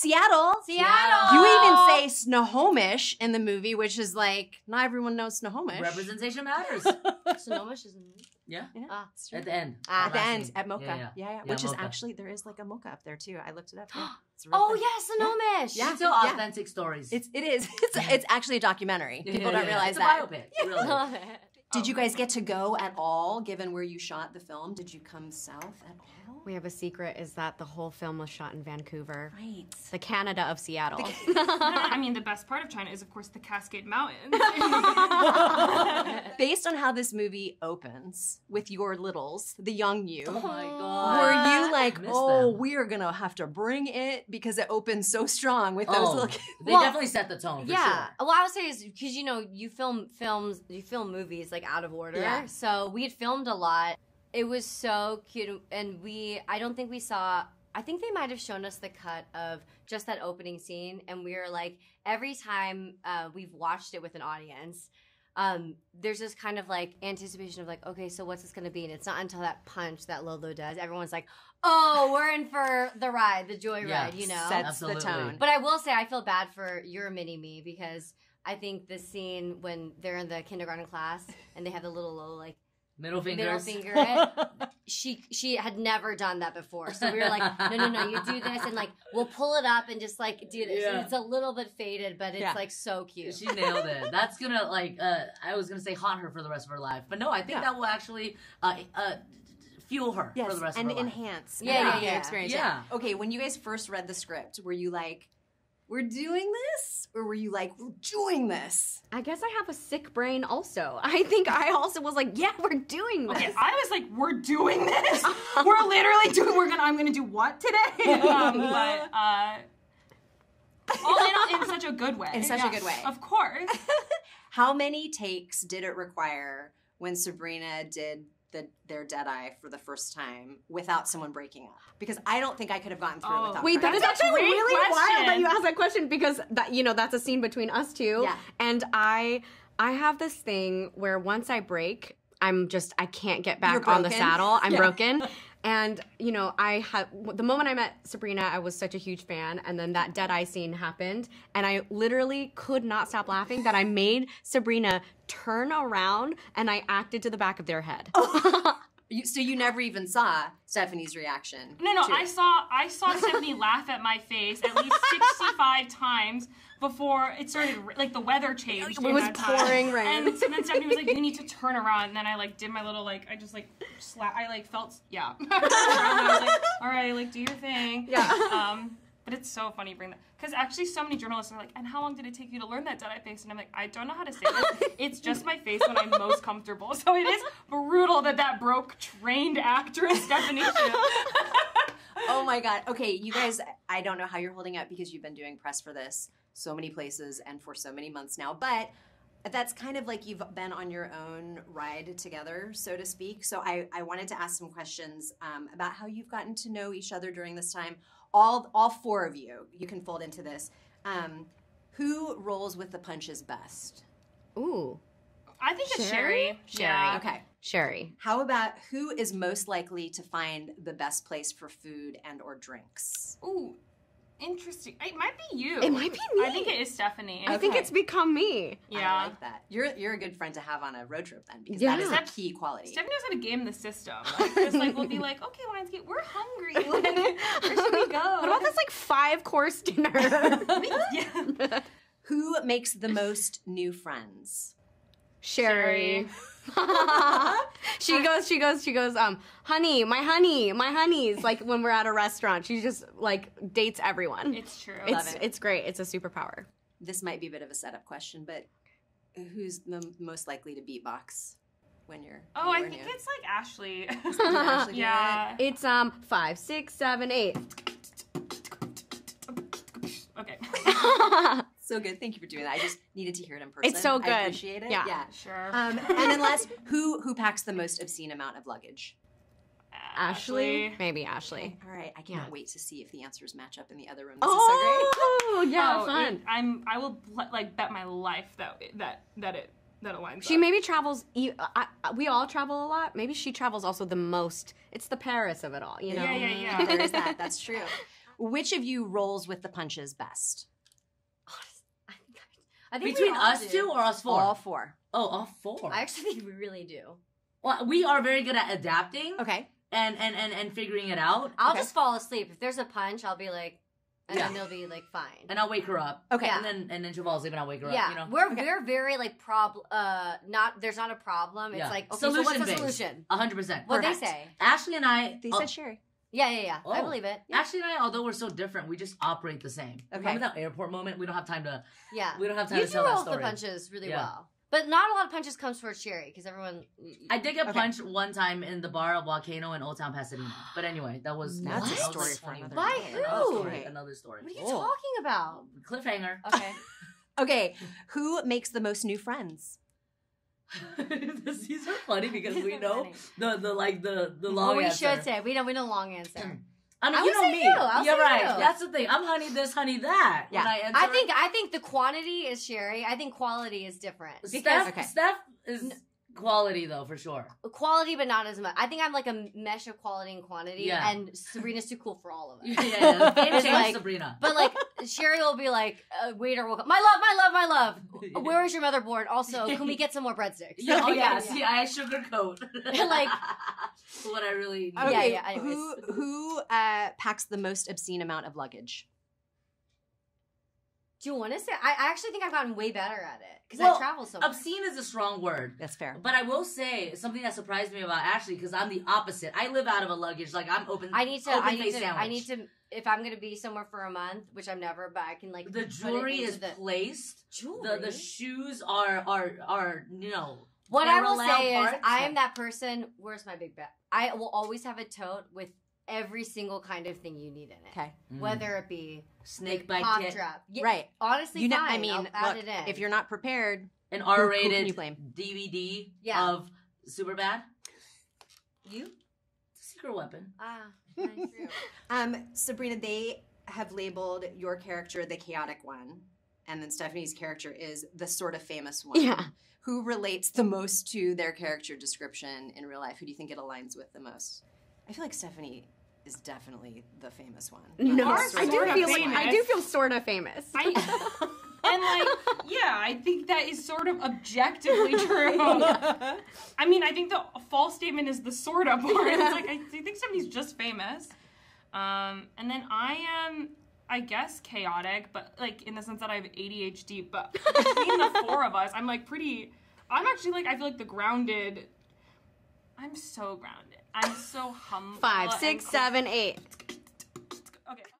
Seattle. Seattle. You even say Snohomish in the movie, which is like not everyone knows Snohomish. Representation matters. Snohomish is in the movie. yeah. Ah. At the end. Ah, at the end scene. at Mocha. Yeah, Yeah, yeah. yeah. Yeah, Which is actually there is like a Mocha up there too. I looked it up. It's Oh thing. yeah, Snohomish. Yeah. She tell yeah. authentic stories. It's it is. It's it's actually a documentary. People yeah, don't yeah. realize it's that. a biopic. Really. Love it. Did you um, guys get to go at all, given where you shot the film? Did you come south at all? We have a secret is that the whole film was shot in Vancouver, Right. the Canada of Seattle. I mean, the best part of China is, of course, the Cascade Mountains. Based on how this movie opens with your littles, the young you, Oh my God. were you like, oh, them. we are gonna have to bring it because it opens so strong with those Oh, little kids? they Well, definitely set the tone for yeah. sure. Well, I would say is because you know you film films, you film movies like out of order. Yeah. So we had filmed a lot. It was so cute, and we I don't think we saw. I think they might have shown us the cut of just that opening scene, and we were like, every time uh, we've watched it with an audience, um, there's this kind of like anticipation of like, okay, so what's this gonna be? And it's not until that punch that Lolo does, everyone's like, oh, we're in for the ride, the joy Yeah. ride, you know. Sets Absolutely. the tone. But I will say I feel bad for your mini me because I think the scene when they're in the kindergarten class and they have the little little like Middle fingers. middle finger it, she she had never done that before. So we were like, no no no, you do this and like we'll pull it up and just like do this. And it's a little bit faded, but it's Yeah. like so cute. She nailed it. That's gonna like uh I was gonna say haunt her for the rest of her life. But no, I think Yeah. that will actually uh uh fuel her Yes, for the rest and of her life. And enhance. Yeah, yeah, yeah. Experience. Yeah. Okay, when you guys first read the script, were you like, "We're doing this," or were you like, "We're doing this"? I guess I have a sick brain also. I think I also was like, yeah, we're doing this. Okay, I was like, we're doing this. we're literally doing. We're gonna. I'm gonna do what today? Um, but uh, all in, in such a good way. In such a good way. Of course. How many takes did it require when Sabrina did the their dead eye for the first time without someone breaking up? Because I don't think I could have gotten through it Oh. without. Wait, that breaking That's actually great really wild that you asked that question because that you know that's a scene between us two. Yeah. And I I have this thing where once I break, I'm just I can't get back on the saddle. I'm Yeah. broken. And you know, I had the moment I met Sabrina, I was such a huge fan, and then that dead eye scene happened, and I literally could not stop laughing that I made Sabrina turn around and I acted to the back of their head. You, so you never even saw Stephanie's reaction. No, no, I it. saw I saw Stephanie laugh at my face at least 65 times before it started like the weather changed. It was that time. pouring rain. And so then Stephanie was like, "You need to turn around." And then I like did my little like I just like slap. I like felt yeah. I was like, "All right, like do your thing." Yeah. Um, but it's so funny you bring that because actually so many journalists are like, "And how long did it take you to learn that dead eye face?" And I'm like, "I don't know how to say this. It's just my face when I'm most comfortable." So it is brutal that that broke trained actress definition. Oh my god. Okay, you guys, I don't know how you're holding up because you've been doing press for this so many places and for so many months now, but that's kind of like you've been on your own ride together, so to speak. So I, I wanted to ask some questions um, about how you've gotten to know each other during this time. All all four of you, you can fold into this. Um, who rolls with the punches best? Ooh, I think it's Sherry? Sherry. Yeah. Okay. Sherry. How about who is most likely to find the best place for food and or drinks? Ooh, interesting. It might be you. It might be me. I think it is Stephanie. I think it's become me. yeah. I like that. You're you're a good friend to have on a road trip then because Yeah. that is a key quality. Stephanie knows how to game the system. Like, it's like we'll be like, okay, Lionsgate, we're hungry. Like, where should we go? What about this like five course dinner? yeah. Who makes the most new friends? Sherry. she goes, she goes, she goes, um, honey, my honey, my honeys. Like when we're at a restaurant, she just like dates everyone. It's true. It's it. it's great. It's a superpower. This might be a bit of a setup question, but who's the most likely to beatbox when you're? oh, when I think new? it's like Ashley. Ashley doing yeah. It's um five, six, seven, eight. Okay. So good. Thank you for doing that. I just needed to hear it in person. It's so good. I appreciate it. Yeah. Yeah. Sure. Um, and then last, who who packs the most obscene amount of luggage? Ashley, maybe Ashley. All right, I can't Yeah. wait to see if the answers match up in the other room. This is so great. Oh, yeah, Oh, fun. it- I'm. I will like bet my life that that that it that aligns. She up. maybe travels. e- I, I, we all travel a lot. Maybe she travels also the most. It's the Paris of it all, you know. Yeah, yeah, yeah. There is that. That's true. Which of you rolls with the punches best? I think Between us do. two or us four? All four. oh, all four. I actually think we really do. well, we are very good at adapting Okay. and, and, and, and figuring it out. I'll Okay. just fall asleep. If there's a punch, I'll be like, and Yeah. then they'll be like fine. And I'll wake her up. Okay. Yeah. And then and then she'll fall asleep and I'll wake her yeah, up. You know? we're Okay. we're very like prob uh not there's not a problem. It's Yeah. like okay, so what's the Solution-based. A hundred percent. What they say? Ashley and I They oh, said Sherry. Yeah, yeah, yeah. I Oh. believe it. Ashley and I, although we're so different, we just operate the same. Okay. Remember that airport moment? We don't have time to Yeah, we don't have time you to do tell that roll the punches really Yeah. well, but not a lot of punches comes towards Sherry because everyone. I did get Okay. punched one time in the bar of Volcano in Old Town Pasadena. But anyway, that was That's a story for another By day. who? Another story. Another story. What are you Oh. talking about? Cliffhanger. Okay. Okay. Who makes the most new friends? These are funny because we These know funny. the the like the the long Well, we answer. should say we don't. We know long answer. I mean, I you know me. you. You're right. you. That's the thing. I'm honey this, honey that. Yeah. I, I think. I think the quantity is Sherry. I think quality is different. Because Steph, Okay. Steph is quality though for sure. quality, but not as much. I think I'm like a mesh of quality and quantity, Yeah. and Sabrina's too cool for all of us. Yeah, yeah, yeah. It's like- Sabrina. But like Sherry will be like, uh, waiter will come. My love, my love, my love. Where is your motherboard? Also, can we get some more breadsticks? Yeah, oh yeah, see, I sugarcoat. Like- what I really need. Yeah, yeah, anyways. Who who uh, packs the most obscene amount of luggage? Do you want to say? I, I actually think I've gotten way better at it because Well, I travel so much. Obscene is a strong word. That's fair. But I will say something that surprised me about Ashley because I'm the opposite. I live out of a luggage. Like I'm open. I need to. Open I need face to. sandwich. I need to. If I'm gonna be somewhere for a month, which I'm never, but I can like The put it jewelry into is the placed. jewelry. The the shoes are are are you know. What I will parallel say is. I am that person. Where's my big bag? I will always have a tote with every single kind of thing you need in it. Okay. Mm. Whether it be snake bite cough kit, drop, yeah, Right. Honestly, You know, fine. I mean, I'll add look, it in. if you're not prepared, an R-rated you blame? DVD Yeah. of Superbad. you, It's secret weapon. ah, nice. um, Sabrina, they have labeled your character the chaotic one, and then Stephanie's character is the sort of famous one. Yeah. Who relates the most to their character description in real life? Who do you think it aligns with the most? I feel like Stephanie is definitely the famous one. No, I do sorta feel like I do feel sort of famous. I, and like, yeah, I think that is sort of objectively true. I mean, I think the false statement is the sort of part. It's like I think somebody's just famous. Um, and then I am, I guess, chaotic, but like in the sense that I have ADHD. But between the four of us, I'm like pretty. I'm actually like I feel like the grounded. I'm so grounded. I'm so humble. Five, six, seven, eight.